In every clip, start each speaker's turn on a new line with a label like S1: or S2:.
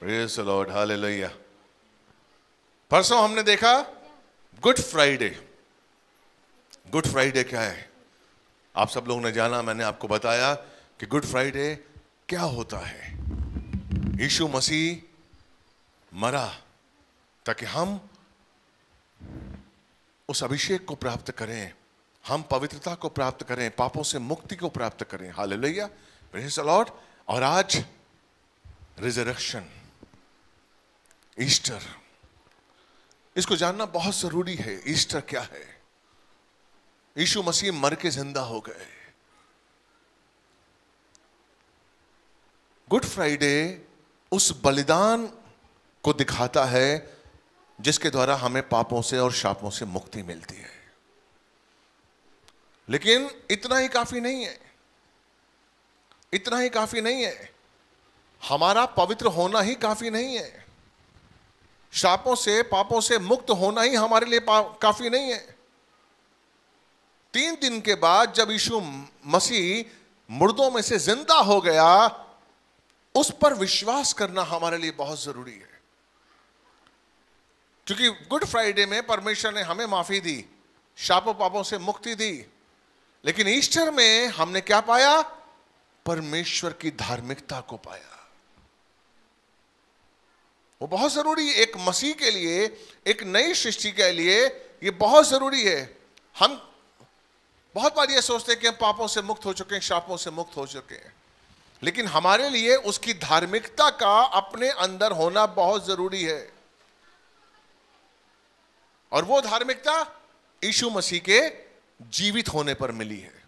S1: The Lord. परसों हमने देखा? गुड फ्राइडे गुड फ्राइडे क्या है? आप सब लोगों ने जाना, मैंने आपको बताया कि गुड फ्राइडे क्या होता है? यीशु मसीह मरा ताकि हम उस अभिषेक को प्राप्त करें, हम पवित्रता को प्राप्त करें, पापों से मुक्ति को प्राप्त करें। हालेलुया प्रेज लॉर्ड और आज रिजरेक्शन ईस्टर। इसको जानना बहुत ज़रूरी है, ईस्टर क्या है? यीशु मसीह मर के ज़िंदा हो गए। गुड फ्राइडे उस बलिदान को दिखाता है जिसके द्वारा हमें पापों से और शापों से मुक्ति मिलती है। लेकिन इतना ही काफ़ी नहीं है। इतना ही काफ़ी नहीं है। हमारा पवित्र होना ही काफ़ी नहीं है। शापों से, पापों से मुक्त होना ही हमारे लिए काफ़ी नहीं है। तीन दिन के बाद जब यीशु मसीह मुर्दों में से ज़िंदा हो गया, उस पर विश्वास करना हमारे लिए बहुत ज़रूरी है। क्योंकि गुड फ्राइडे में परमेश्वर ने हमें माफ़ी दी, शापों, पापों से मुक्ति दी, लेकिन ईस्टर में हमने क्या पाया? परमेश्वर की धार्मिकता को पाया। वो बहुत ज़रूरी है। एक मसीह के लिए, एक नई सृष्टि के लिए ये बहुत ज़रूरी है। हम बहुत बार ये सोचते हैं कि हम पापों से मुक्त हो चुके हैं, शापों से मुक्त हो चुके हैं। लेकिन हमारे लिए उसकी धार्मिकता का अपने अंदर होना बहुत ज़रूरी है। और वो धार्मिकता यीशु मसीह के जीवित होने पर मिली है।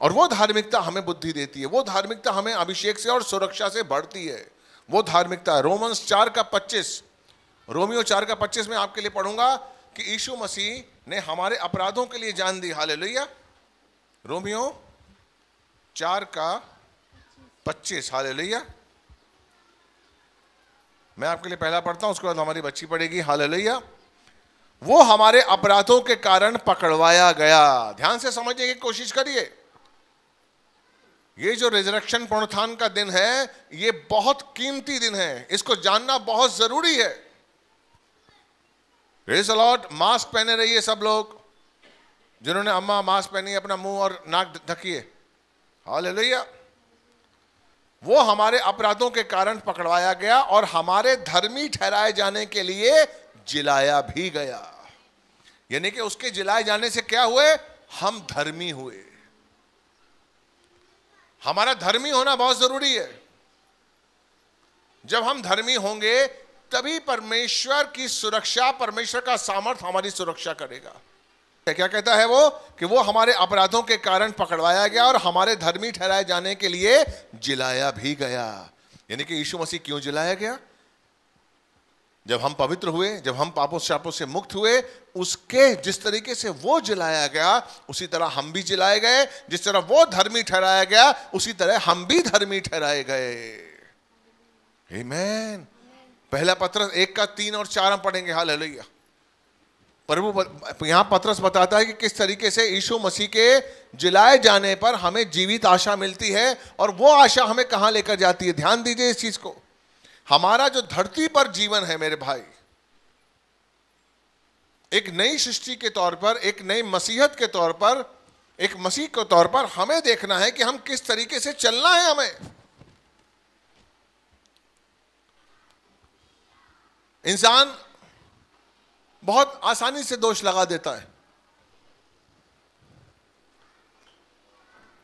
S1: और वो धार्मिकता हमें बुद्धि देती है, वो धार्मिकता हमें अभिषेक से और सुरक्षा से बढ़ती है। वो धार्मिकता है। रोमन्स चार का पच्चीस। रोमियो चार का पच्चीस में आपके लिए पढ़ूँगा कि यीशु मसीह ने हमारे अपराधों के लिए जान दी। हाले रोमियो चार का पच्चीस। हाले मैं आपके लिए पहला पढ़ता हूँ, उसके बाद हमारी बच्ची पढ़ेगी। हाले वो हमारे अपराधों के कारण पकड़वाया गया। ध्यान से समझने की कोशिश करिए। ये जो रिजरक्शन पुनरुत्थान का दिन है, ये बहुत कीमती दिन है। इसको जानना बहुत ज़रूरी है। अलॉट मास्क पहने रहिए सब लोग। जिन्होंने अम्मा मास्क पहनी अपना मुँह और नाक ढकिए। हाल लोहिया वो हमारे अपराधों के कारण पकड़वाया गया और हमारे धर्मी ठहराए जाने के लिए जिलाया भी गया। यानी कि उसके जिलाए जाने से क्या हुए? हम धर्मी हुए। हमारा धर्मी होना बहुत ज़रूरी है। जब हम धर्मी होंगे, तभी परमेश्वर की सुरक्षा, परमेश्वर का सामर्थ्य हमारी सुरक्षा करेगा। क्या कहता है वो? कि वो हमारे अपराधों के कारण पकड़वाया गया और हमारे धर्मी ठहराए जाने के लिए जिलाया भी गया। यानी कि यीशु मसीह क्यों जिलाया गया? जब हम पवित्र हुए, जब हम पापों शापों से मुक्त हुए, उसके जिस तरीके से वो जलाया गया, उसी तरह हम भी जलाए गए। जिस तरह वो धर्मी ठहराया गया, उसी तरह हम भी धर्मी ठहराए गए। Amen. पहला पत्रस एक का तीन और चार हम पढ़ेंगे। हाल है प्रभु यहाँ पत्रस बताता है कि किस तरीके से यीशु मसीह के जिलाए जाने पर हमें जीवित आशा मिलती है और वो आशा हमें कहाँ लेकर जाती है? ध्यान दीजिए इस चीज़ को। हमारा जो धरती पर जीवन है मेरे भाई, एक नई सृष्टि के तौर पर, एक नई मसीहत के तौर पर, एक मसीह के तौर पर हमें देखना है कि हम किस तरीके से चलना है हमें। इंसान बहुत आसानी से दोष लगा देता है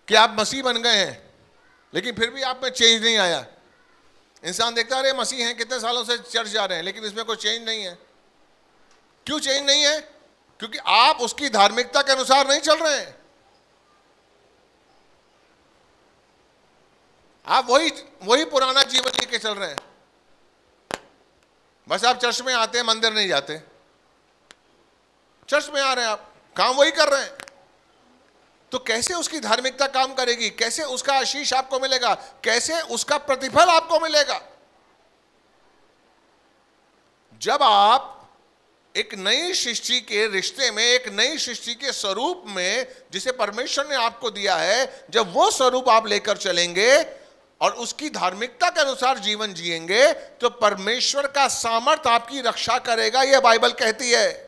S1: कि आप मसीह बन गए हैं, लेकिन फिर भी आप में चेंज नहीं आया। इंसान देखता रहे मसीह हैं, कितने सालों से चर्च जा रहे हैं, लेकिन इसमें कोई चेंज नहीं है। क्यों चेंज नहीं है? क्योंकि आप उसकी धार्मिकता के अनुसार नहीं चल रहे हैं। आप वही वही पुराना जीवन लेके चल रहे हैं। बस आप चर्च में आते हैं, मंदिर नहीं जाते। चर्च में आ रहे हैं आप, काम वही कर रहे हैं। तो कैसे उसकी धार्मिकता काम करेगी? कैसे उसका आशीष आपको मिलेगा? कैसे उसका प्रतिफल आपको मिलेगा? जब आप एक नई सृष्टि के रिश्ते में, एक नई सृष्टि के स्वरूप में, जिसे परमेश्वर ने आपको दिया है, जब वो स्वरूप आप लेकर चलेंगे और उसकी धार्मिकता के अनुसार जीवन जिएँगे तो परमेश्वर का सामर्थ आपकी रक्षा करेगा, यह बाइबल कहती है।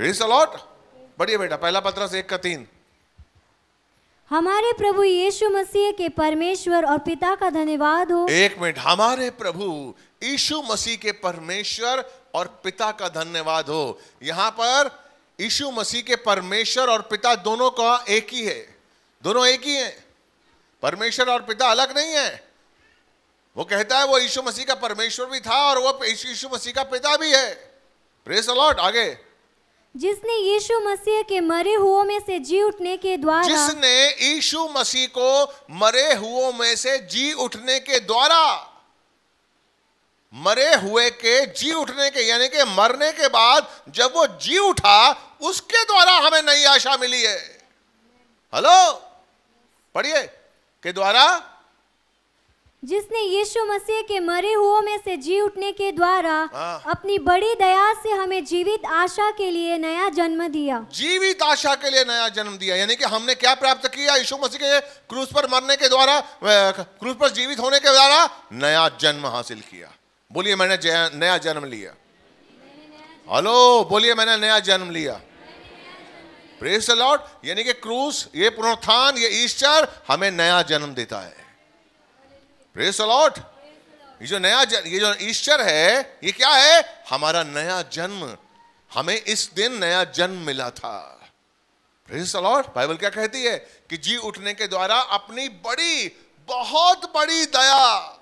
S1: लॉट बढ़िए बेटा पहला पत्र से एक का तीन।
S2: हमारे प्रभु यीशु मसीह के परमेश्वर और पिता का धन्यवाद हो।
S1: एक मिनट हमारे प्रभु यीशु मसीह के परमेश्वर और पिता का धन्यवाद हो। यहाँ पर यीशु मसीह के परमेश्वर और पिता दोनों का एक ही है। दोनों एक ही हैं। परमेश्वर और पिता अलग नहीं है। वो कहता है वो यीशु मसीह का परमेश्वर भी था और वो यीशु मसीह का पिता भी है। प्रेस अलॉट आगे।
S2: जिसने यीशु मसीह के मरे हुओं में से जी उठने के द्वारा
S1: जिसने यीशु मसीह को मरे हुओं में से जी उठने के द्वारा मरे हुए के, जी उठने के, यानी के मरने के बाद जब वो जी उठा, उसके द्वारा हमें नई आशा मिली है। हेलो? पढ़िए। के द्वारा
S2: जिसने यीशु मसीह के मरे हुओं में से जी उठने के द्वारा
S1: हाँ।
S2: अपनी बड़ी दया से हमें जीवित आशा के लिए नया जन्म दिया।
S1: जीवित आशा के लिए नया जन्म दिया। यानी कि हमने क्या प्राप्त किया? यीशु मसीह के क्रूस पर मरने के द्वारा क्रूस पर जीवित होने के द्वारा नया जन्म हासिल किया। बोलिए मैंने नया जन्म लिया। हेलो बोलिए मैंने नया जन्म लिया। प्रेस लॉर्ड यानी कि क्रूस ये पुनरुत्थान ये ईस्टर हमें नया जन्म देता है। प्रेस लॉर्ड ये जो नया ये जो ईश्वर है, ये क्या है? हमारा नया जन्म। हमें इस दिन नया जन्म मिला था। प्रेस लॉर्ड बाइबल क्या कहती है? कि जी उठने के द्वारा अपनी बड़ी, बहुत बड़ी दया।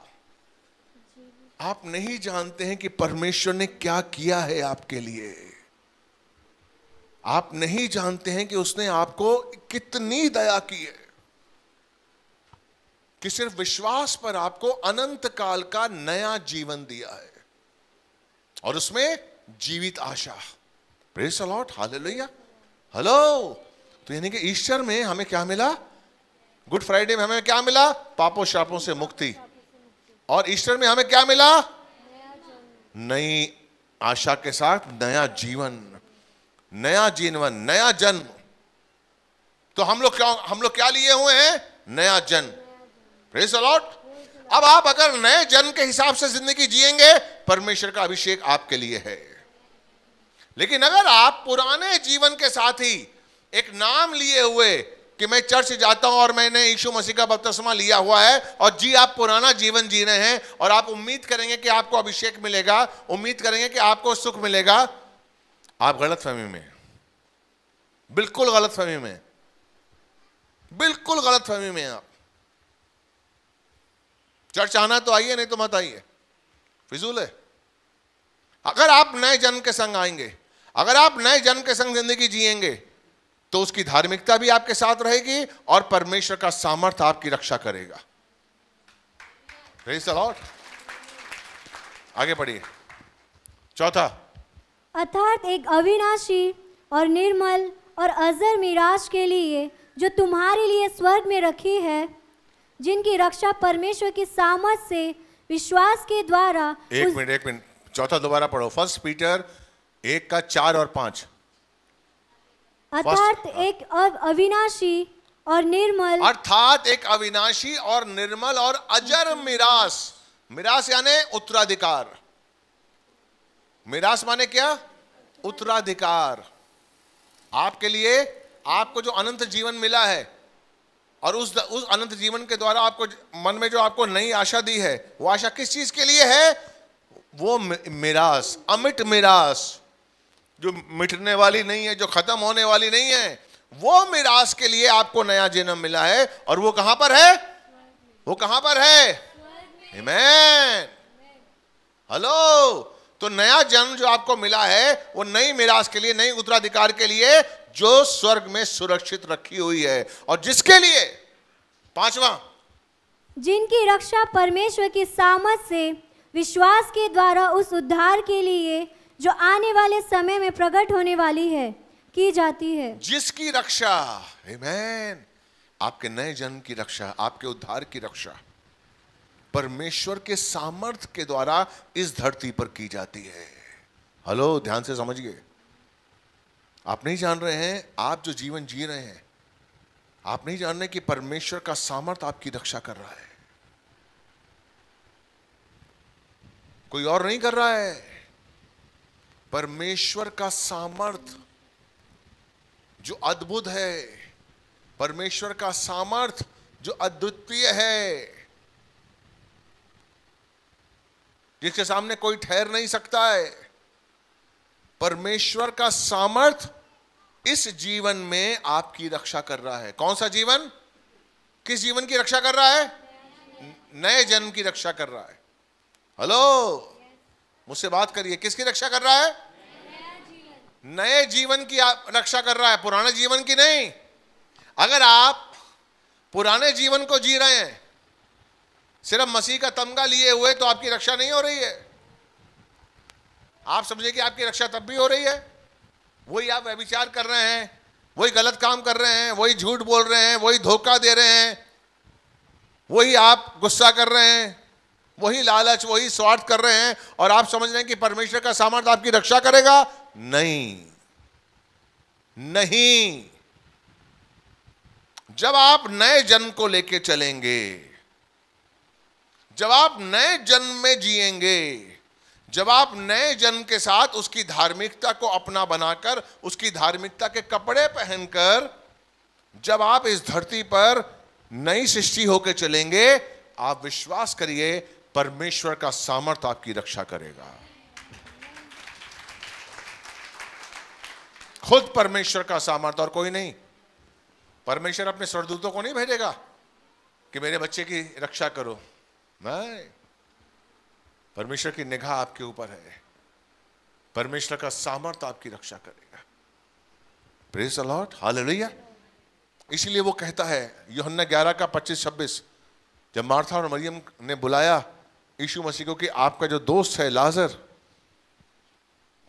S1: आप नहीं जानते हैं कि परमेश्वर ने क्या किया है आपके लिए। आप नहीं जानते हैं कि उसने आपको कितनी दया की है। कि सिर्फ़ विश्वास पर आपको अनंत काल का नया जीवन दिया है। और उसमें जीवित आशा। Praise the Lord hallelujah hello तो यानी कि ईश्वर में हमें क्या मिला? गुड फ्राइडे में हमें क्या मिला? पापों शापों से मुक्ति। और ईश्वर में हमें क्या मिला? नई आशा के साथ नया जीवन। नया जीवन, नया जन्म। तो हम लोग क्या, हम लोग क्या लिए हुए हैं? नया जन्म। अलॉट अब आप अगर नए जन्म के हिसाब से ज़िंदगी जिएँगे, परमेश्वर का अभिषेक आपके लिए है। लेकिन अगर आप पुराने जीवन के साथ ही एक नाम लिए हुए कि मैं चर्च जाता हूँ और मैंने यीशु मसीह का बपतिस्मा लिया हुआ है और जी, आप पुराना जीवन जी रहे हैं और आप उम्मीद करेंगे कि आपको अभिषेक मिलेगा, उम्मीद करेंगे कि आपको सुख मिलेगा, आप गलत फहमी में बिल्कुल गलत फहमी में बिल्कुल गलत फहमी में आप। चर्च आना तो आइए, नहीं तो मत आइए। फिजूल है। अगर आप नए जन्म के संग आएँगे, अगर आप नए जन्म के संग ज़िंदगी जिएँगे तो उसकी धार्मिकता भी आपके साथ रहेगी और परमेश्वर का सामर्थ्य आपकी रक्षा करेगा। आगे बढ़िए। चौथा।
S2: अर्थात एक अविनाशी और निर्मल और अजर मिराज के लिए, जो तुम्हारे लिए स्वर्ग में रखी है जिनकी रक्षा परमेश्वर की सामर्थ से विश्वास के द्वारा
S1: एक मिनट एक मिनट। चौथा दोबारा पढ़ो। फ़र्स्ट पीटर एक का चार और पाँच।
S2: अर्थात एक अविनाशी और निर्मल।
S1: अर्थात एक अविनाशी और निर्मल और अजर मिरास। मिरास यानी उत्तराधिकार। मिरास माने क्या? उत्तराधिकार। आपके लिए आपको जो अनंत जीवन मिला है और उस उस अनंत जीवन के द्वारा आपको मन में जो आपको नई आशा दी है, वो आशा किस चीज़ के लिए है? वो मिरास, अमिट मिरास, जो मिटने वाली नहीं है, जो खत्म होने वाली नहीं है, वो मिरास के लिए आपको नया जन्म मिला है। और वो कहाँ पर है? वो कहाँ पर है? हेलो तो नया जन्म जो आपको मिला है, वो नई मिरास के लिए, नई उत्तराधिकार के लिए जो स्वर्ग में सुरक्षित रखी हुई है और जिसके लिए? पांचवा।
S2: जिनकी रक्षा परमेश्वर की सामर्थ से विश्वास के द्वारा उस उद्धार के लिए जो आने वाले समय में प्रकट होने वाली है की जाती है।
S1: जिसकी रक्षा? Amen. आपके नए जन्म की रक्षा आपके उद्धार की रक्षा परमेश्वर के सामर्थ्य के द्वारा इस धरती पर की जाती है। हेलो ध्यान से समझिए। आप नहीं जान रहे हैं, आप जो जीवन जी रहे हैं, आप नहीं जान रहे कि परमेश्वर का सामर्थ आपकी रक्षा कर रहा है। कोई और नहीं कर रहा है। परमेश्वर का सामर्थ जो अद्भुत है, परमेश्वर का सामर्थ जो अद्वितीय है, जिसके सामने कोई ठहर नहीं सकता है। परमेश्वर का सामर्थ इस जीवन में आपकी रक्षा कर रहा है। कौन सा जीवन? किस जीवन की रक्षा कर रहा है? नए जन्म की रक्षा कर रहा है। हेलो? मुझसे बात करिए, किसकी रक्षा कर रहा है? नए जीवन की आप रक्षा कर रहा है, पुराने जीवन की नहीं। अगर आप पुराने जीवन को जी रहे हैं, सिर्फ़ मसीह का तमगा लिए हुए तो आपकी रक्षा नहीं हो रही है। आप समझे कि आपकी रक्षा तब भी हो रही है। वही आप व्यविचार कर रहे हैं, वही गलत काम कर रहे हैं, वही झूठ बोल रहे हैं, वही धोखा दे रहे हैं, वही आप गुस्सा कर रहे हैं, वही लालच, वही स्वार्थ कर रहे हैं, और आप समझ रहे हैं कि परमेश्वर का सामर्थ्य आपकी रक्षा करेगा? नहीं। नहीं। जब आप नए जन्म को लेके चलेंगे, जब आप नए जन्म में जिएँगे जब आप नए जन्म के साथ उसकी धार्मिकता को अपना बनाकर, उसकी धार्मिकता के कपड़े पहनकर, जब आप इस धरती पर नई सृष्टि होकर चलेंगे, आप विश्वास करिए, परमेश्वर का सामर्थ्य आपकी रक्षा करेगा। खुद परमेश्वर का सामर्थ्य और कोई नहीं। परमेश्वर अपने स्वरदूतों को नहीं भेजेगा कि मेरे बच्चे की रक्षा करो। नहीं। परमेश्वर की निगाह आपके ऊपर है। परमेश्वर का सामर्थ्य आपकी रक्षा करेगा। प्रेस अलॉट हालेलुया इसलिए वो कहता है, योहन्ना ग्यारह का पच्चीस, छब्बीस, जब मार्था और मरियम ने बुलाया यीशु मसीह को कि आपका जो दोस्त है लाजर,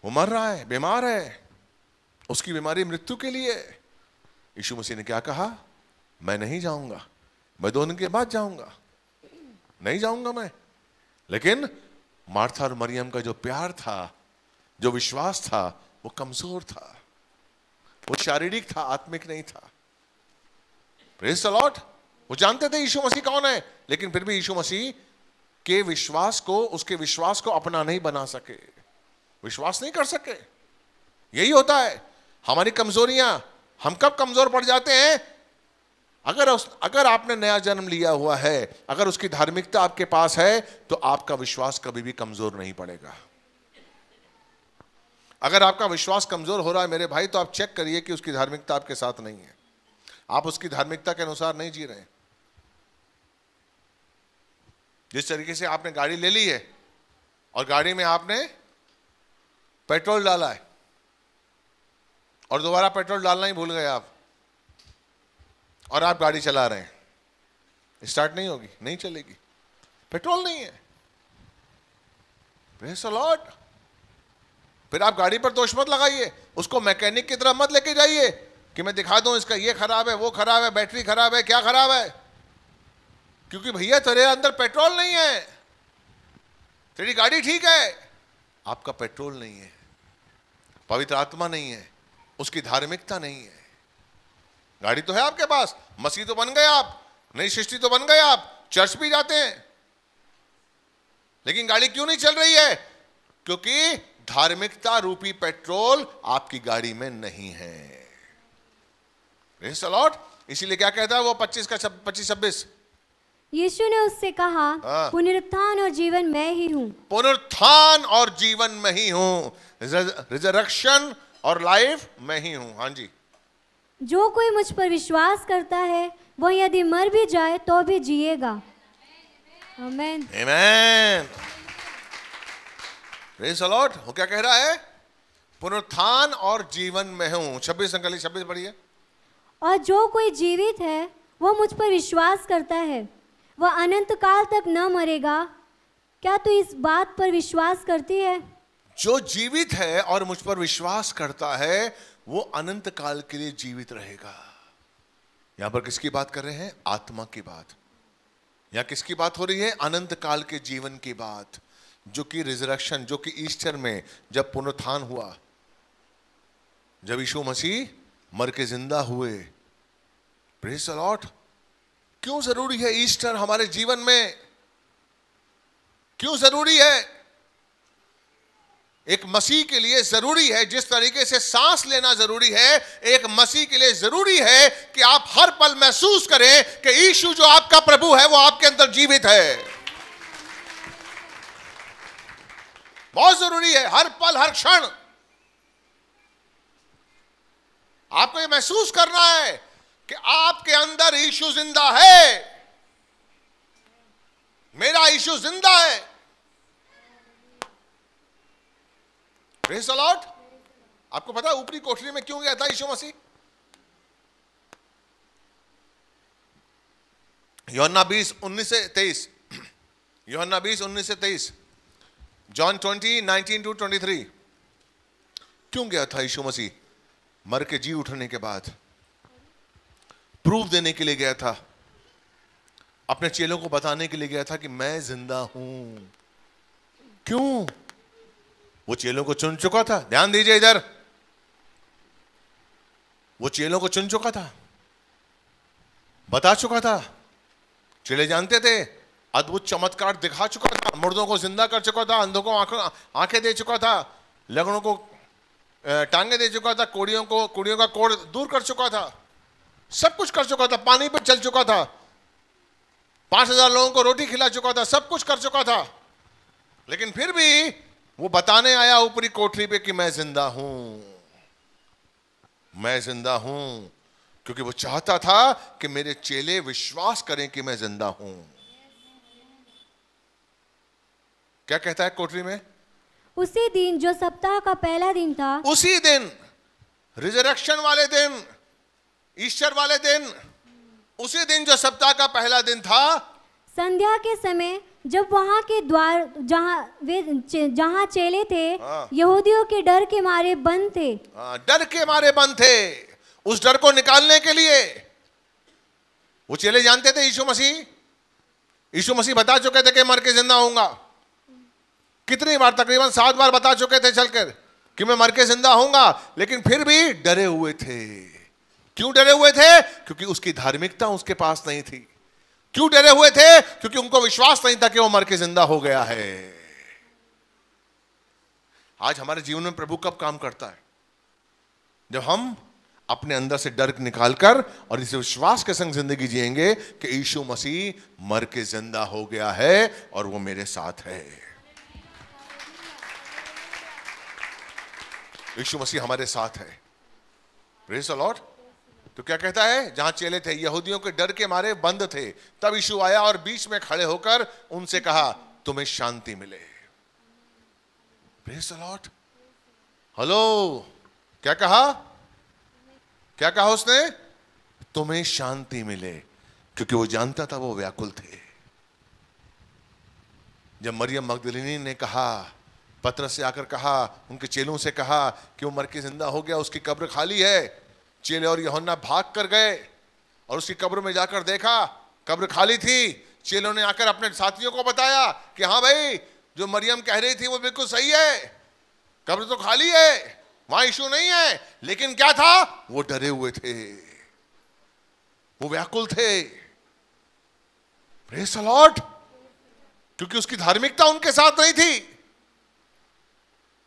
S1: वो मर रहा है, बीमार है, उसकी बीमारी मृत्यु के लिए। यीशु मसीह ने क्या कहा? मैं नहीं जाऊँगा, मैं दो दिन के बाद जाऊँगा, नहीं जाऊँगा मैं। लेकिन मार्था और मरियम का जो प्यार था, जो विश्वास था, वो कमज़ोर था। वो शारीरिक था, आत्मिक नहीं था। प्रेस लॉट वो जानते थे यीशु मसीह कौन है, लेकिन फिर भी यीशु मसीह के विश्वास को, उसके विश्वास को अपना नहीं बना सके। विश्वास नहीं कर सके। यही होता है। हमारी कमजोरियाँ, हम कब कमज़ोर पड़ जाते हैं? अगर उस, अगर आपने नया जन्म लिया हुआ है, अगर उसकी धार्मिकता आपके पास है तो आपका विश्वास कभी भी कमज़ोर नहीं पड़ेगा। अगर आपका विश्वास कमज़ोर हो रहा है मेरे भाई तो आप चेक करिए कि उसकी धार्मिकता आपके साथ नहीं है। आप उसकी धार्मिकता के अनुसार नहीं जी रहे जिस तरीके से आपने गाड़ी ले ली है, और गाड़ी में आपने पेट्रोल डाला है, और दोबारा पेट्रोल डालना ही भूल गए आप। और आप गाड़ी चला रहे हैं। स्टार्ट नहीं होगी, नहीं चलेगी। पेट्रोल नहीं है। लॉट फिर आप गाड़ी पर दोष मत लगाइए। उसको मैकेनिक की तरफ़ मत लेके जाइए कि मैं दिखा दूँ इसका ये खराब है, वो खराब है, बैटरी खराब है, क्या खराब है? क्योंकि भैया, तेरे अंदर पेट्रोल नहीं है। तेरी गाड़ी ठीक है। आपका पेट्रोल नहीं है। पवित्र आत्मा नहीं है। उसकी धार्मिकता नहीं है। गाड़ी तो है आपके पास। मसीह तो बन गए आप। नई सृष्टि तो बन गए आप। चर्च भी जाते हैं। लेकिन गाड़ी क्यों नहीं चल रही है? क्योंकि धार्मिकता रूपी पेट्रोल आपकी गाड़ी में नहीं है। इसीलिए क्या कहता है वो 25 का पच्चीस छब्बीस?
S2: यीशु ने उससे कहा हाँ। पुनरुत्थान और जीवन मैं ही हूँ।
S1: पुनरुत्थान और जीवन में ही हूँ। रिजरक्शन और लाइफ मैं ही हूँ। हाँ जी।
S2: जो कोई मुझ पर विश्वास करता है वह यदि मर भी जाए तो भी जिएगा। आमेन।
S1: आमेन प्रेज लॉर्ड वो क्या कह रहा है? पुनरुत्थान और जीवन में हूँ। छब्बीस अंकली छब्बीस बढ़िए
S2: और जो कोई जीवित है वह मुझ पर विश्वास करता है। वह अनंत काल तक न मरेगा। क्या तू इस बात पर विश्वास करती है?
S1: जो जीवित है और मुझ पर विश्वास करता है वो अनंत काल के लिए जीवित रहेगा। यहाँ पर किसकी बात कर रहे हैं? आत्मा की बात। यहाँ किसकी बात हो रही है? अनंत काल के जीवन की बात, जो कि रिजरक्शन जो कि ईस्टर में जब पुनरुत्थान हुआ, जब यीशु मसीह मर के ज़िंदा हुए। क्यों ज़रूरी है ईस्टर हमारे जीवन में? क्यों ज़रूरी है? एक मसीह के लिए ज़रूरी है, जिस तरीके से सांस लेना ज़रूरी है, एक मसीह के लिए ज़रूरी है कि आप हर पल महसूस करें कि यीशु जो आपका प्रभु है, वो आपके अंदर जीवित है। बहुत ज़रूरी है, हर पल, हर क्षण। आपको ये महसूस करना है कि आपके अंदर यीशु ज़िंदा है। मेरा यीशु ज़िंदा है। प्रेज लॉर्ड आपको पता है ऊपरी कोठरी में क्यों गया था यीशु मसीह? योहन्ना बीस, उन्नीस से तेईस। योहन्ना बीस, उन्नीस से तेईस। John twenty, nineteen to twenty three. क्यों गया था यीशु मसीह? मर के जी उठने के बाद। प्रूफ देने के लिए गया था। अपने चेलों को बताने के लिए गया था कि मैं ज़िंदा हूँ। क्यों? वो चेलों को चुन चुका था ध्यान दीजिए इधर वो चेलों को चुन चुका था बता चुका था चेले जानते थे अद्भुत चमत्कार दिखा चुका था मुर्दों को ज़िंदा कर चुका था अंधों को आँखें दे चुका था लगनों को टांगे दे चुका था कोड़ियों को कुड़ियों का कोड़ दूर कर चुका था सब कुछ कर चुका था पानी पर चल चुका था पाँच हज़ार लोगों को रोटी खिला चुका था सब कुछ कर चुका था लेकिन फिर भी वो बताने आया ऊपरी कोठरी पे कि मैं ज़िंदा हूँ। मैं ज़िंदा हूँ क्योंकि वो चाहता था कि मेरे चेले विश्वास करें कि मैं ज़िंदा हूँ। क्या कहता है कोठरी में?
S2: उसी दिन जो सप्ताह का पहला दिन था
S1: उसी दिन रिजरेक्शन वाले दिन ईश्वर वाले दिन उसी दिन जो सप्ताह का पहला दिन था
S2: संध्या के समय जब वहाँ के द्वार जहाँ वे जहाँ चेले थे हाँ। यहूदियों के डर के मारे बंद थे।
S1: हाँ, डर के मारे बंद थे। उस डर को निकालने के लिए। वो चेले जानते थे यीशु मसीह? यीशु मसीह बता चुके थे कि मर के ज़िंदा होऊँगा। कितनी बार तकरीबन सात बार बता चुके थे चलकर कि मैं मर के ज़िंदा होऊँगा लेकिन फिर भी डरे हुए थे। क्यों डरे हुए थे? क्योंकि उसकी धार्मिकता उसके पास नहीं थी। क्यों डरे हुए थे? क्योंकि उनको विश्वास नहीं था कि वो मर के ज़िंदा हो गया है। आज हमारे जीवन में प्रभु कब काम करता है? जब हम अपने अंदर से डर निकालकर और इस विश्वास के संग ज़िंदगी जिएँगे कि यीशु मसीह मर के ज़िंदा हो गया है और वो मेरे साथ है। यीशु मसीह हमारे साथ है। प्रेज लॉर्ड तो क्या कहता है, जहाँ चेले थे, यहूदियों के डर के मारे बंद थे। तब यीशु आया और बीच में खड़े होकर उनसे कहा, तुम्हें शांति मिले। लॉर्ड हेलो क्या कहा? क्या कहा उसने? तुम्हें शांति मिले, क्योंकि वो जानता था वो व्याकुल थे। जब मरियम मगदलिनी ने कहा पत्र से आकर कहा, उनके चेलों से कहा कि वो मर के ज़िंदा हो गया, उसकी कब्र खाली है चेले और यहोन्ना भाग कर गए और उसकी कब्र में जाकर देखा, कब्र खाली थी, चेलों ने आकर अपने साथियों को बताया कि हाँ भाई, जो मरियम कह रही थी वो बिल्कुल सही है। कब्र तो खाली है, वहाँ इशू नहीं है, लेकिन क्या था? वो डरे हुए थे। वो व्याकुल थे। लॉर्ड क्योंकि उसकी धार्मिकता उनके साथ नहीं थी।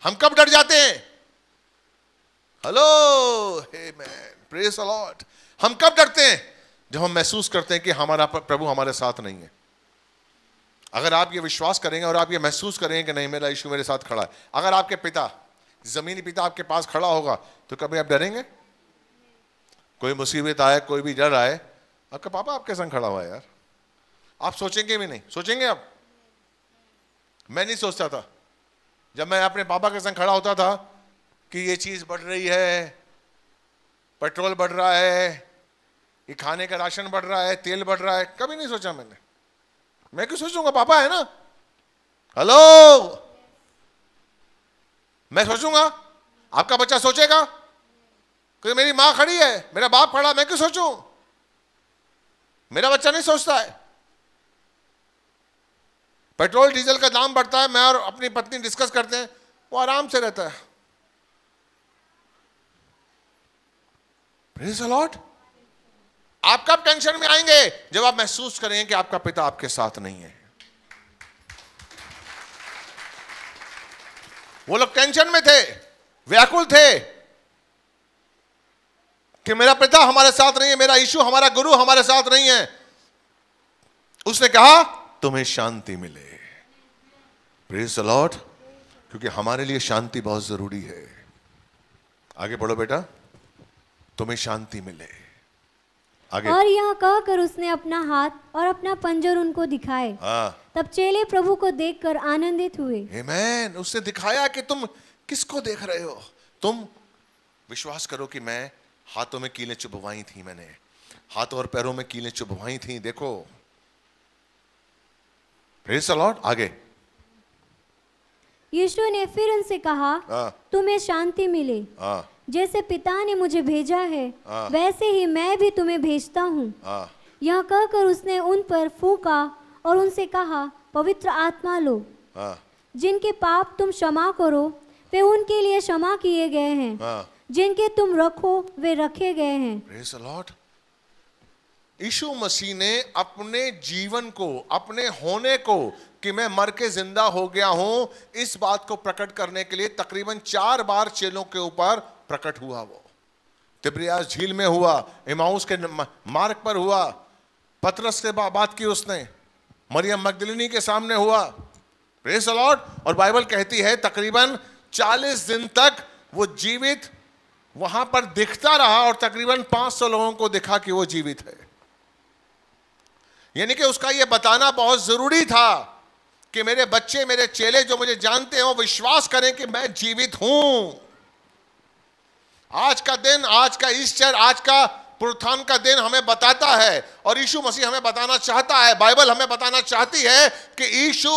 S1: हम कब डर जाते हैं? Hello hey man praise the Lord हम कब डरते हैं? जब हम महसूस करते हैं कि हमारा प्रभु हमारे साथ नहीं है। अगर आप ये विश्वास करेंगे और आप ये महसूस करेंगे कि नहीं, मेरा यीशु मेरे साथ खड़ा है। अगर आपके पिता, जमीनी पिता आपके पास खड़ा होगा तो कभी आप डरेंगे? कोई मुसीबत आए, कोई भी डर आए, आपका पापा आपके संग खड़ा हुआ है यार। आप सोचेंगे भी नहीं। सोचेंगे आप? मैं नहीं सोचता था। जब मैं अपने पापा के संग खड़ा होता था कि ये चीज़ बढ़ रही है, पेट्रोल बढ़ रहा है, ये खाने का राशन बढ़ रहा है, तेल बढ़ रहा है। कभी नहीं सोचा मैंने। मैं क्यों सोचूँगा? पापा है ना? हेलो मैं सोचूँगा? आपका बच्चा सोचेगा? क्योंकि मेरी माँ खड़ी है, मेरा बाप खड़ा मैं क्यों सोचूं? मेरा बच्चा नहीं सोचता है। पेट्रोल, डीजल का दाम बढ़ता है, मैं और अपनी पत्नी डिस्कस करते हैं, वो आराम से रहता है। The Lord. आप कब टेंशन में आएँगे? जब आप महसूस करेंगे कि आपका पिता आपके साथ नहीं है। वो लोग टेंशन में थे, व्याकुल थे कि मेरा पिता हमारे साथ नहीं है, मेरा यीशु हमारा गुरु हमारे साथ नहीं है। उसने कहा, तुम्हें शांति मिले। प्रेज लॉर्ड क्योंकि हमारे लिए शांति बहुत ज़रूरी है। आगे बढ़ो बेटा। तुम्हें शांति मिले। आगे।
S2: और यह कहकर उसने अपना हाथ और अपना पंजर उनको दिखाए।
S1: हाँ।
S2: तब चेले प्रभु को देखकर आनंदित हुए।
S1: Amen. उसने दिखाया कि तुम किसको देख रहे हो? तुम विश्वास करो कि मैं हाथों में कीलें चुभवाई थी मैंने। हाथों और पैरों में कीलें चुभवाई थी। देखो। लॉर्ड आगे।
S2: यीशु ने फिर उनसे कहा
S1: हाँ।
S2: तुम्हें शांति मिले।
S1: हाँ।
S2: जैसे पिता ने मुझे भेजा है
S1: हाँ।
S2: वैसे ही मैं भी तुम्हें भेजता हूँ।
S1: हाँ।
S2: यह कहकर उसने उन पर फूका और उनसे कहा पवित्र आत्मा लो।
S1: हाँ।
S2: जिनके पाप तुम क्षमा करो वे उनके लिए क्षमा किए गए हैं। जिनके तुम रखो वे रखे गए हैं।
S1: यीशु मसीह ने अपने जीवन को अपने होने को कि मैं मर के ज़िंदा हो गया हूँ इस बात को प्रकट करने के लिए तकरीबन चार बार चेलों के ऊपर प्रकट हुआ वो। तिब्रियास झील में हुआ इमाउस के मार्ग पर हुआ, पतरस से बात की उसने, मरियम मगदलिनी के सामने हुआ। प्रेस लॉर्ड और बाइबल कहती है, तकरीबन 40 दिन तक वो जीवित वहाँ पर दिखता रहा और तकरीबन 500 लोगों को दिखा कि वो जीवित है। यानी कि उसका ये बताना बहुत ज़रूरी था कि मेरे बच्चे, मेरे चेले जो मुझे जानते हैं, वो विश्वास करें कि मैं जीवित हूँ। आज का दिन, आज का ईस्टर, आज का पुरुत्थान का दिन हमें बताता है और यीशु मसीह हमें बताना चाहता है। बाइबल हमें बताना चाहती है कि यीशु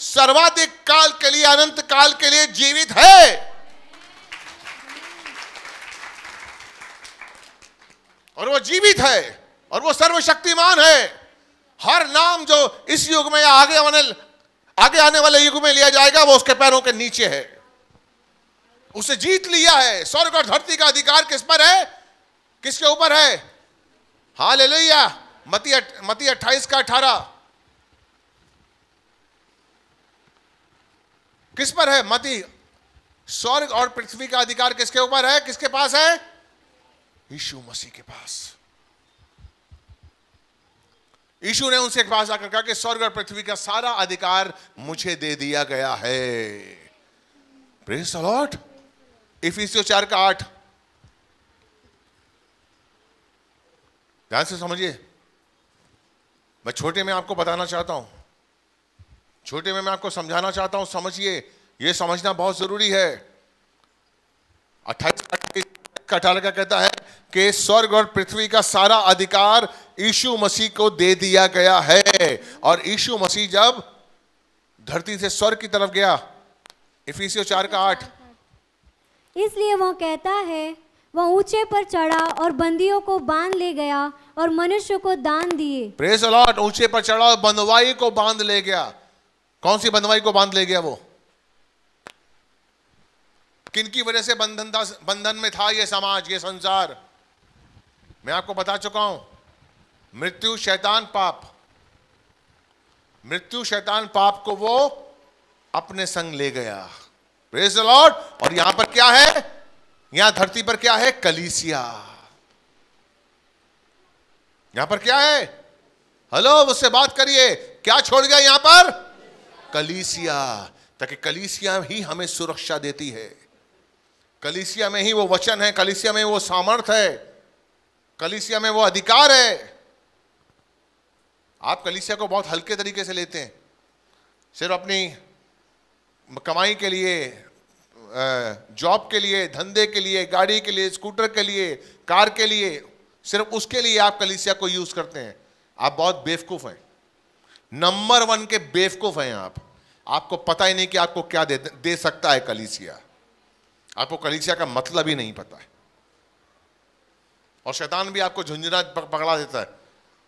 S1: सर्वाधिक काल के लिए, अनंत काल के लिए जीवित है। और वो जीवित है और वो सर्वशक्तिमान है। हर नाम जो इस युग में या आगे आने आगे आने वाले युग में लिया जाएगा, वो उसके पैरों के नीचे है। उसे जीत लिया है। स्वर्ग और धरती का अधिकार किस पर है? किसके ऊपर है? हाल ले मती मती अट्ठाईस का अठारह। किस पर है? मती स्वर्ग और पृथ्वी का अधिकार किसके ऊपर है? किसके पास है? यीशु मसीह के पास। यीशु ने उनसे पास आकर कहा कि स्वर्ग और पृथ्वी का सारा अधिकार मुझे दे दिया गया है। प्रेज लॉर्ड इफिसियो चार का आठ। ध्यान से समझिए। मैं छोटे में आपको बताना चाहता हूँ। छोटे में मैं आपको समझाना चाहता हूँ, समझिए। यह समझना बहुत ज़रूरी है। अट्ठाईस का का कहता है कि स्वर्ग और पृथ्वी का सारा अधिकार यीशु मसीह को दे दिया गया है। और यीशु मसीह जब धरती से स्वर्ग की तरफ़ गया, इफिसियो चार का आठ।
S2: इसलिए वह कहता है, वह ऊँचे पर चढ़ा और बंदियों को बाँध ले गया और मनुष्य को दान दिए।
S1: प्रेस अलॉट ऊँचे पर चढ़ा और बंधवाई को बाँध ले गया। कौन सी बंधवाई को बाँध ले गया वो? किनकी वजह से बंधन था, बंधन में था ये समाज, ये संसार? मैं आपको बता चुका हूँ, मृत्यु शैतान पाप। मृत्यु शैतान पाप को वो अपने संग ले गया। प्रेज लॉर्ड और यहाँ पर क्या है? यहाँ धरती पर क्या है? कलीसिया। यहाँ पर क्या है? हेलो मुझसे बात करिए। क्या छोड़ गया यहाँ पर? कलीसिया। ताकि कलीसिया ही हमें सुरक्षा देती है। कलीसिया में ही वो वचन है, कलीसिया में वो सामर्थ है। कलीसिया में वो अधिकार है। आप कलीसिया को बहुत हल्के तरीके से लेते हैं। सिर्फ़ अपनी कमाई के लिए जॉब के लिए धंधे के लिए गाड़ी के लिए स्कूटर के लिए कार के लिए सिर्फ़ उसके लिए आप कलिसिया को यूज़ करते हैं। आप बहुत बेवकूफ़ हैं। नंबर वन के बेवकूफ़ हैं आप। आपको पता ही नहीं कि आपको क्या दे, दे सकता है कलिसिया। आपको कलिसिया का मतलब ही नहीं पता है। और शैतान भी आपको झुंझुना पकड़ा देता है।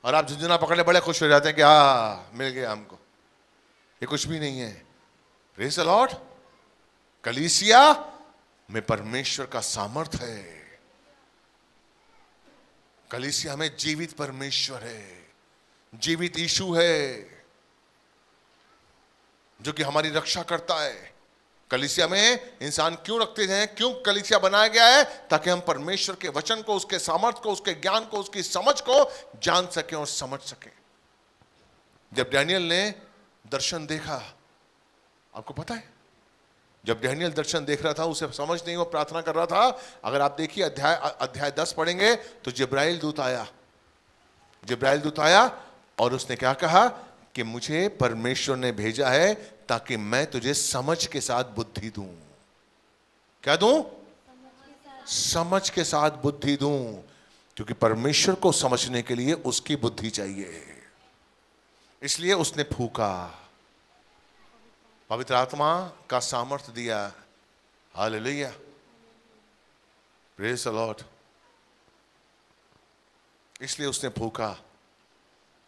S1: और आप झुंझुना पकड़ने बड़े खुश हो जाते हैं कि हाँ मिल गया हमको। ये कुछ भी नहीं है। प्रेज लॉर्ड कलीसिया में परमेश्वर का सामर्थ है। कलीसिया में जीवित परमेश्वर है। जीवित यीशु है, जो कि हमारी रक्षा करता है। कलिसिया में इंसान क्यों रखते हैं? क्यों कलिसिया बनाया गया है? ताकि हम परमेश्वर के वचन को, उसके सामर्थ्य को, उसके ज्ञान को, उसकी समझ को जान सकें और समझ सकें। जब डैनियल ने दर्शन देखा आपको पता है? जब डैनियल दर्शन देख रहा था, उसे समझ नहीं, वो प्रार्थना कर रहा था, अगर आप देखिए, अध्याय अध्याय दस पढ़ेंगे तो जिब्राइल दूत आया। जिब्राइल दूत आया और उसने क्या कहा कि मुझे परमेश्वर ने भेजा है ताकि मैं तुझे समझ के साथ बुद्धि दूँ। क्या दूँ? समझ के साथ बुद्धि दूँ, क्योंकि परमेश्वर को समझने के लिए उसकी बुद्धि चाहिए। इसलिए उसने फूका। पवित्र आत्मा का सामर्थ्य दिया हालेलुया। प्रेज लॉर्ड इसलिए उसने फूका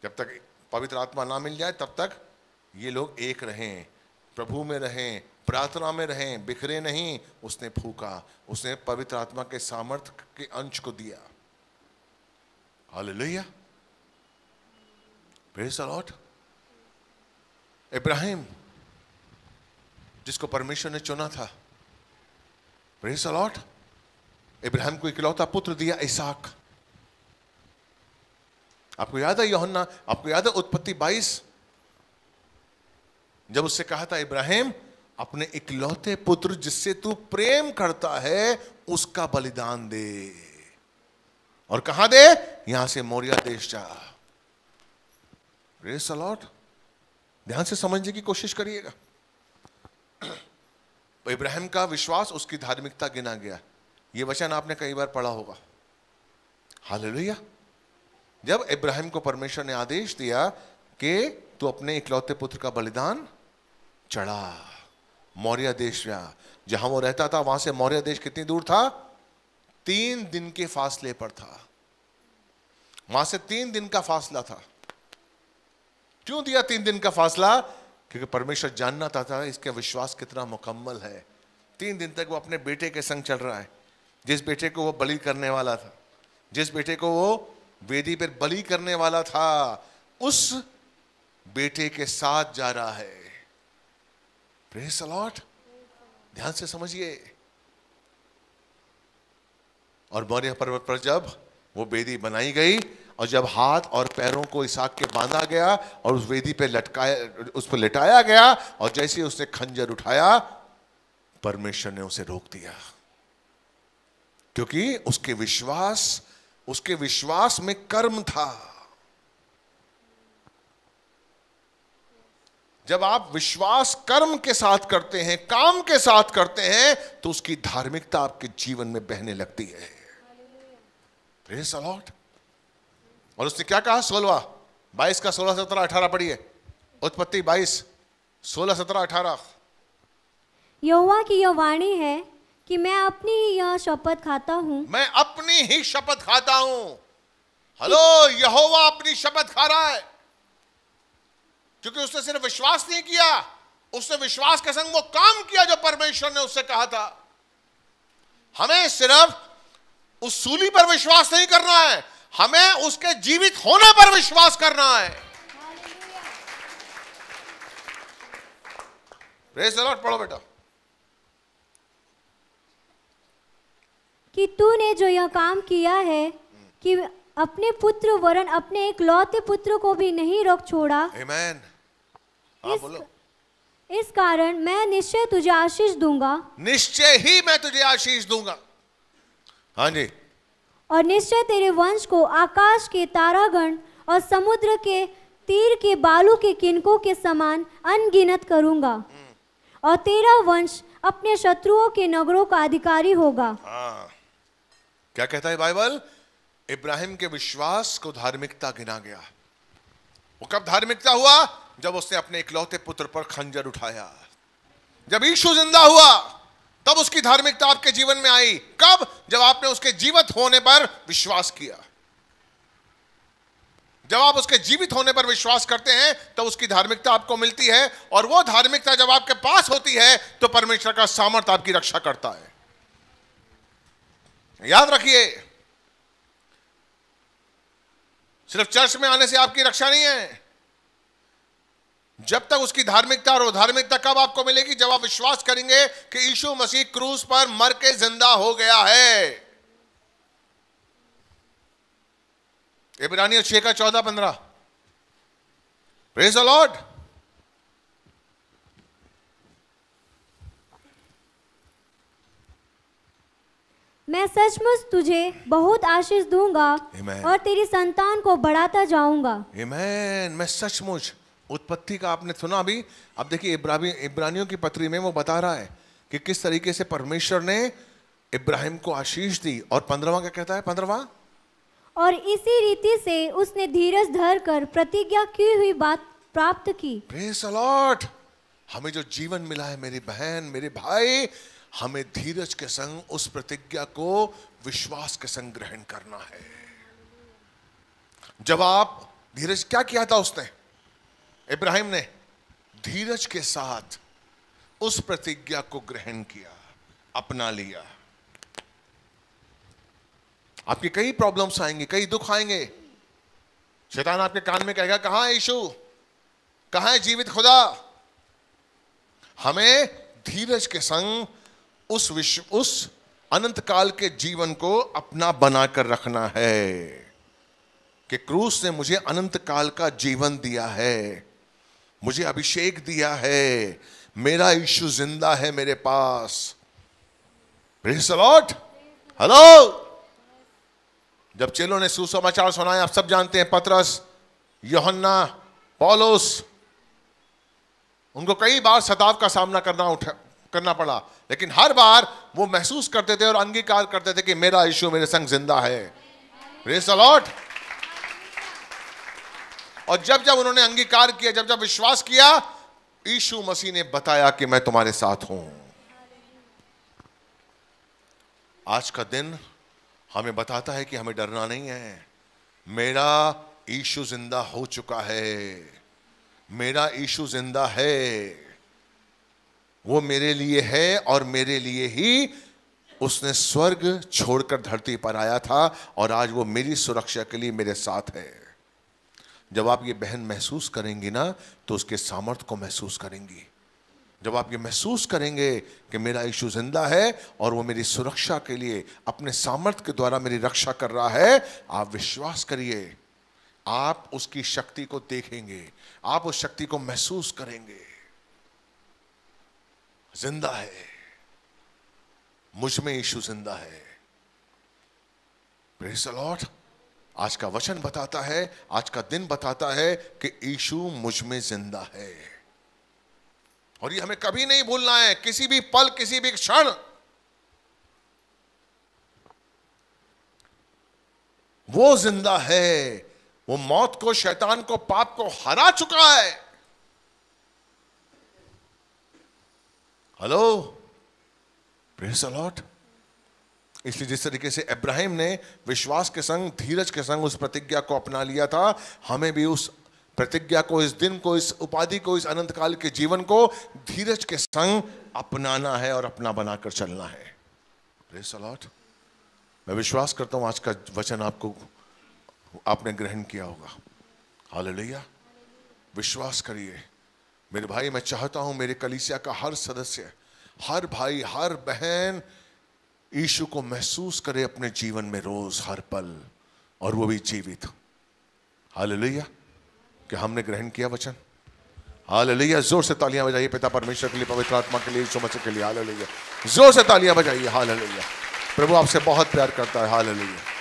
S1: जब तक पवित्र आत्मा ना मिल जाए, तब तक ये लोग एक रहें, प्रभु में रहें, प्रार्थना में रहें, बिखरे नहीं, उसने फूका उसने पवित्र आत्मा के सामर्थ्य के अंश को दिया। हालेलुया। प्रेज लॉर्ड इब्राहिम जिसको परमेश्वर ने चुना था। प्रेज लॉर्ड इब्राहिम को इकलौता पुत्र दिया इसाक आपको याद है योहन्ना? आपको याद है उत्पत्ति 22 जब उससे कहा था, इब्राहिम, अपने इकलौते पुत्र जिससे तू प्रेम करता है, उसका बलिदान दे। और कहा दे? यहाँ से मोरिया देश जा। रेस अलॉट ध्यान से समझने की कोशिश करिएगा। इब्राहिम का विश्वास उसकी धार्मिकता गिना गया। यह वचन आपने कई बार पढ़ा होगा। हालेलुया। जब इब्राहिम को परमेश्वर ने आदेश दिया कि तू अपने इकलौते पुत्र का बलिदान चढ़ा, मौर्य देश में जहाँ वो रहता था, वहाँ से मौर्य देश कितनी दूर था? तीन दिन के फासले पर था। वहाँ से तीन दिन का फासला था। क्यों दिया तीन दिन का फासला? क्योंकि परमेश्वर जानना था इसका विश्वास कितना मुकम्मल है। तीन दिन तक वो अपने बेटे के संग चल रहा है। जिस बेटे को वो बलि करने वाला था, जिस बेटे को वो वेदी पर बलि करने वाला था, उस बेटे के साथ जा रहा है। प्रेस अलॉट ध्यान से समझिए। और मौर्य पर्वत पर जब वो बेदी बनाई गई और जब हाथ और पैरों को इसाक के बांधा गया और उस वेदी पे लटकाया, उस पर लिटाया गया और जैसे उसने खंजर उठाया, परमेश्वर ने उसे रोक दिया। क्योंकि उसके विश्वास उसके विश्वास में कर्म था। जब आप विश्वास कर्म के साथ करते हैं, काम के साथ करते हैं तो उसकी धार्मिकता आपके जीवन में बहने लगती है। प्रेस अलॉट और उसने क्या कहा? सोलवा। बाईस का सोलह सत्रह अठारह पढ़िए। उत्पत्ति बाईस सोलह सत्रह अठारह।
S2: यहोवा की यह वाणी है कि मैं अपनी ही यह शपथ खाता हूँ।
S1: मैं अपनी ही शपथ खाता हूँ। हेलो यहोवा अपनी शपथ खा रहा है। क्योंकि उसने सिर्फ़ विश्वास नहीं किया। उसने विश्वास के संग वो काम किया जो परमेश्वर ने उससे कहा था। हमें सिर्फ़ उस सूली पर विश्वास नहीं करना है। हमें उसके जीवित होने पर विश्वास करना है। पढ़ो बेटा।
S2: कि तूने जो यह काम किया है कि अपने पुत्र वरन अपने एक लौते पुत्र को भी नहीं रोक छोड़ा
S1: Amen.
S2: इस, इस कारण मैं निश्चय तुझे आशीष दूँगा।
S1: निश्चय ही मैं तुझे आशीष दूँगा। हाँ जी।
S2: और निश्चय तेरे वंश को आकाश के तारागण और समुद्र के तीर के बालू के किनकों के समान अनगिनत करूँगा। और तेरा वंश अपने शत्रुओं के नगरों का अधिकारी होगा।
S1: हाँ। क्या कहता है बाइबल? इब्राहिम के विश्वास को धार्मिकता गिना गया। वो कब धार्मिकता हुआ? जब उसने अपने इकलौते पुत्र पर खंजर उठाया। जब ईशु ज़िंदा हुआ तब उसकी धार्मिकता आपके जीवन में आई। कब? जब आपने उसके जीवित होने पर विश्वास किया। जब आप उसके जीवित होने पर विश्वास करते हैं तो उसकी धार्मिकता आपको मिलती है और वो धार्मिकता जब आपके पास होती है तो परमेश्वर का सामर्थ्य आपकी रक्षा करता है। याद रखिए, सिर्फ़ चर्च में आने से आपकी रक्षा नहीं है। जब तक उसकी धार्मिकता और धार्मिकता कब आपको मिलेगी? जब आप विश्वास करेंगे कि यीशु मसीह क्रूस पर मर के ज़िंदा हो गया है। इब्रानियों छह का चौदह पंद्रह। प्रेज लॉर्ड
S2: मैं सचमुच तुझे बहुत आशीष दूँगा
S1: Amen.
S2: और तेरी संतान को बढ़ाता जाऊँगा।
S1: मैं सचमुच उत्पत्ति का आपने सुना अभी अब देखिए इब्राहिम इब्रानियों की पत्री में वो बता रहा है कि किस तरीके से परमेश्वर ने इब्राहिम को आशीष दी और पंद्रवा क्या कहता है? पंद्रवा?
S2: और इसी रीति से उसने धीरज धर कर प्रतिज्ञा की हुई बात प्राप्त की।
S1: लॉर्ड हमें जो जीवन मिला है मेरी बहन मेरे भाई हमें धीरज के संग उस प्रतिज्ञा को विश्वास के संग ग्रहण करना है। जब आप धीरज क्या किया था उसने? इब्राहिम ने धीरज के साथ उस प्रतिज्ञा को ग्रहण किया, अपना लिया। आपकी कई प्रॉब्लम्स आएँगे, कई दुख आएँगे। शैतान आपके कान में कहेगा, कहाँ है यीशु? कहाँ है जीवित खुदा? हमें धीरज के संग उस विश्व, उस अनंत काल के जीवन को अपना बनाकर रखना है कि क्रूस ने मुझे अनंत काल का जीवन दिया है। मुझे अभिषेक दिया है। मेरा यीशु ज़िंदा है मेरे पास। लॉर्ड हेलो जब चेलों ने सुसमाचार सुनाया आप सब जानते हैं, पतरस, योहन्ना, पौलोस, उनको कई बार सताव का सामना करना उठा, करना पड़ा, लेकिन हर बार वो महसूस करते थे और अंगीकार करते थे कि मेरा यीशु मेरे संग ज़िंदा है। लॉर्ड और जब जब उन्होंने अंगीकार किया, जब जब विश्वास किया, यीशु मसीह ने बताया कि मैं तुम्हारे साथ हूँ। आज का दिन हमें बताता है कि हमें डरना नहीं है। मेरा ईशु ज़िंदा हो चुका है। मेरा ईशु ज़िंदा है। वो मेरे लिए है और मेरे लिए ही उसने स्वर्ग छोड़कर धरती पर आया था और आज वो मेरी सुरक्षा के लिए मेरे साथ है। जब आप ये बहन महसूस करेंगी ना तो उसके सामर्थ्य को महसूस करेंगी। जब आप ये महसूस करेंगे कि मेरा यीशु ज़िंदा है और वो मेरी सुरक्षा के लिए, अपने सामर्थ्य के द्वारा मेरी रक्षा कर रहा है, आप विश्वास करिए। आप उसकी शक्ति को देखेंगे। आप उस शक्ति को महसूस करेंगे। ज़िंदा है। मुझमें यीशु ज़िंदा है। लॉर्ड आज का वचन बताता है, आज का दिन बताता है कि यीशु मुझमें ज़िंदा है। और ये हमें कभी नहीं भूलना है, किसी भी पल, किसी भी क्षण। वो ज़िंदा है, वो मौत को, शैतान को, पाप को हरा चुका है। हेलो? प्रेस अलॉट इसलिए जिस तरीके से इब्राहिम ने विश्वास के संग, धीरज के संग उस प्रतिज्ञा को अपना लिया था, हमें भी उस प्रतिज्ञा को, इस दिन को, इस उपाधि को, इस अनंत काल के जीवन को धीरज के संग अपनाना है और अपना बनाकर चलना है। मैं विश्वास करता हूँ आज का वचन आपको, आपने ग्रहण किया होगा। हाल विश्वास करिए। मेरे भाई, मैं चाहता हूँ मेरे कलीसिया का हर सदस्य, हर भाई, हर बहन ईशु को महसूस करे अपने जीवन में रोज हर पल, और वो भी जीवित हाल कि हमने ग्रहण किया वचन? हाल लिया ज़ोर से तालियाँ बजाइए पिता परमेश्वर के लिए, पवित्र आत्मा के लिए मसीह के लिए। हाल लिया ज़ोर से तालियाँ बजाइए। हाल लिया प्रभु आपसे बहुत प्यार करता है। हाल लिया